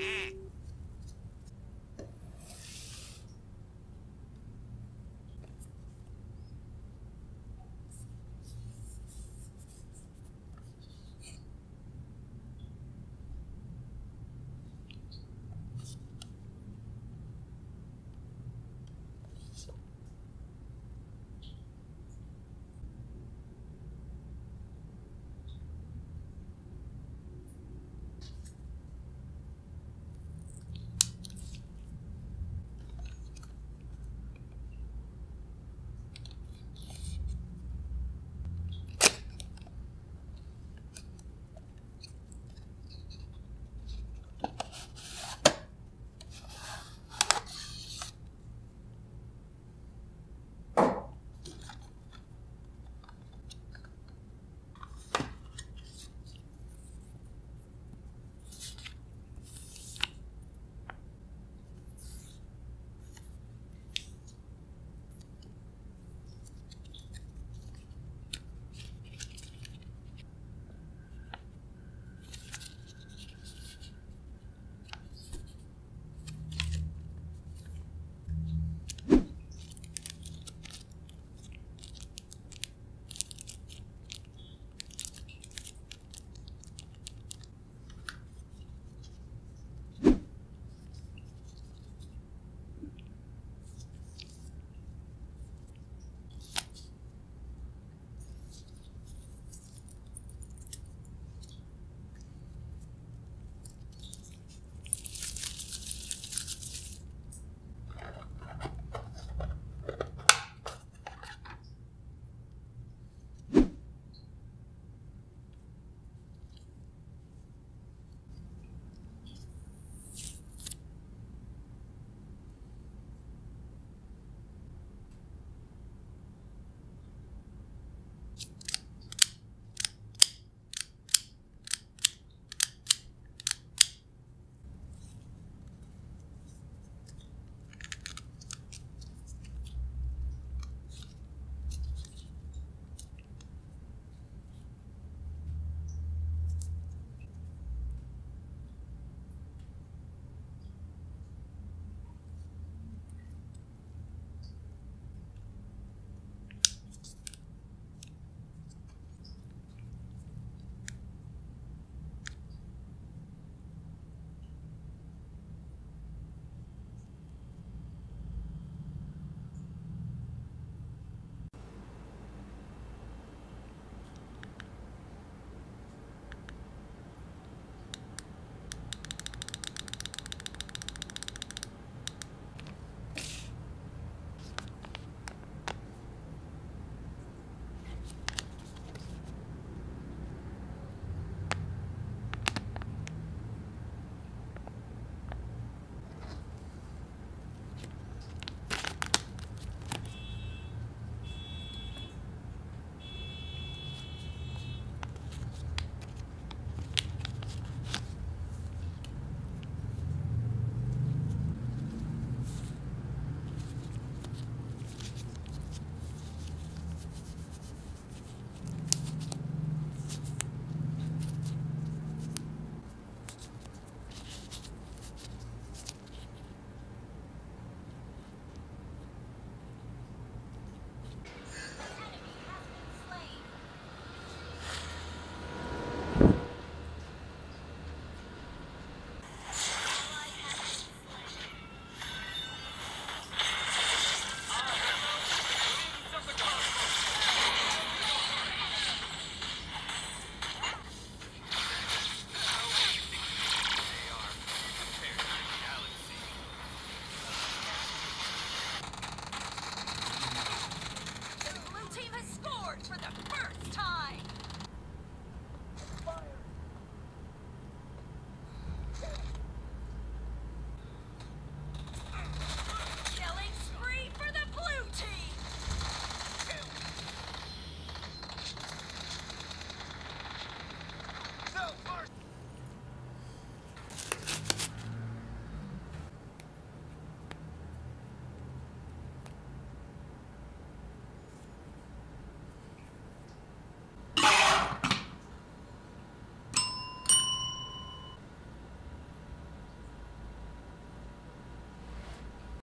Ah!